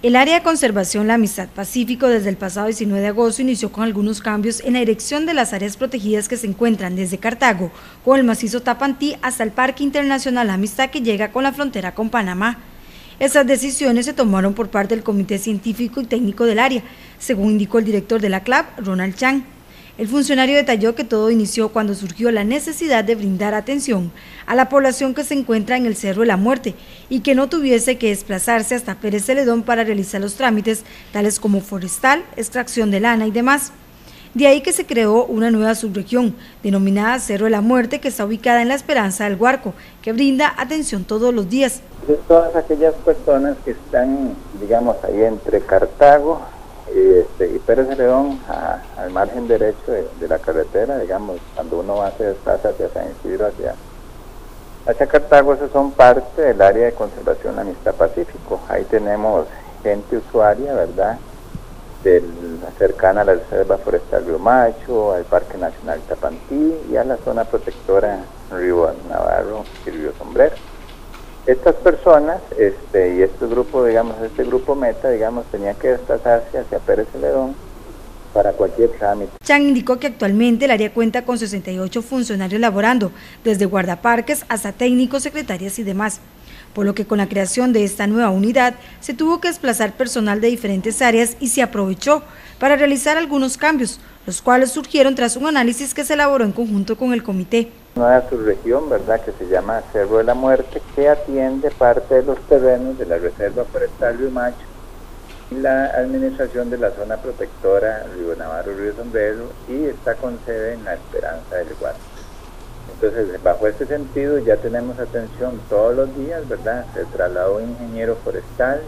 El área de conservación La Amistad Pacífico desde el pasado 19 de agosto inició con algunos cambios en la dirección de las áreas protegidas que se encuentran desde Cartago, con el macizo Tapantí hasta el Parque Internacional La Amistad que llega con la frontera con Panamá. Esas decisiones se tomaron por parte del Comité Científico y Técnico del área, según indicó el director de la CLAP, Ronald Chang. El funcionario detalló que todo inició cuando surgió la necesidad de brindar atención a la población que se encuentra en el Cerro de la Muerte y que no tuviese que desplazarse hasta Pérez Celedón para realizar los trámites tales como forestal, extracción de lana y demás. De ahí que se creó una nueva subregión, denominada Cerro de la Muerte, que está ubicada en la Esperanza del Huarco, que brinda atención todos los días. De todas aquellas personas que están, digamos, ahí entre Cartago, este, y Pérez León al margen derecho de, la carretera, digamos, cuando uno va hacia hacia San Isidro, hacia, hacia Cartago, esos son parte del área de conservación Amistad Pacífico. Ahí tenemos gente usuaria, ¿verdad? De la cercana a la Reserva Forestal Río Macho, al Parque Nacional Tapantí y a la zona protectora Río Navarro y Río Sombrero. Estas personas este, y este grupo, digamos, este grupo meta, digamos, tenía que desplazarse hacia Pérez Celedón para cualquier trámite. Chang indicó que actualmente el área cuenta con 68 funcionarios laborando, desde guardaparques hasta técnicos, secretarias y demás por lo que con la creación de esta nueva unidad se tuvo que desplazar personal de diferentes áreas y se aprovechó para realizar algunos cambios, los cuales surgieron tras un análisis que se elaboró en conjunto con el comité. Nueva subregión, ¿verdad?, que se llama Cerro de la Muerte, que atiende parte de los terrenos de la Reserva Forestal Río Macho y la administración de la zona protectora Río Navarro, Río Sombrero y está con sede en la Esperanza del Guardia. Entonces, bajo este sentido, ya tenemos atención todos los días, ¿verdad? Se trasladó un ingeniero forestal,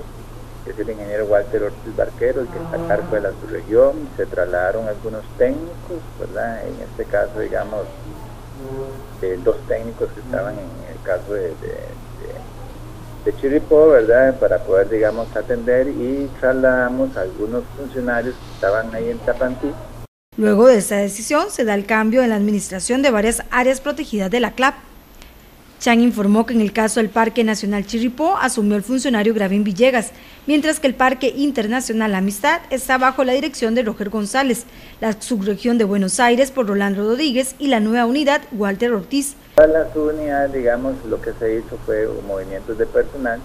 que es el ingeniero Walter Ortiz Barquero, el que está a cargo de la subregión, se trasladaron algunos técnicos, ¿verdad? En este caso, digamos, eh, dos técnicos que estaban en el caso de, de, Chiripó, ¿verdad? Para poder, digamos, atender y trasladamos a algunos funcionarios que estaban ahí en Tapantí Luego de esta decisión se da el cambio en la administración de varias áreas protegidas de la CLAP. Chang informó que en el caso del Parque Nacional Chirripó asumió el funcionario Gravin Villegas, mientras que el Parque Internacional Amistad está bajo la dirección de Roger González, la subregión de Buenos Aires por Rolando Rodríguez y la nueva unidad Walter Ortiz. Las digamos, lo que se hizo fue movimientos de personal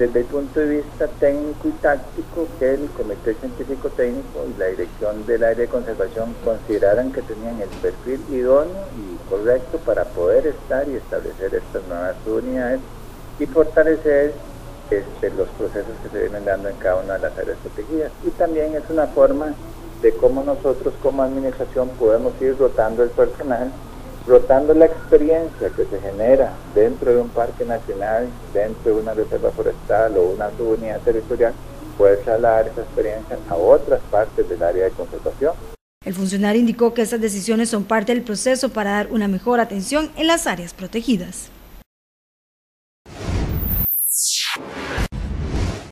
desde el punto de vista técnico y táctico que el Comité Científico Técnico y la Dirección del Área de Conservación consideraran que tenían el perfil idóneo y correcto para poder estar y establecer estas nuevas unidades y fortalecer este, los procesos que se vienen dando en cada una de las áreas protegidas. Y también es una forma de cómo nosotros como administración podemos ir rotando el personal rotando la experiencia que se genera dentro de un parque nacional, dentro de una reserva forestal o una subunidad territorial, puede trasladar esa experiencia a otras partes del área de conservación. El funcionario indicó que esas decisiones son parte del proceso para dar una mejor atención en las áreas protegidas.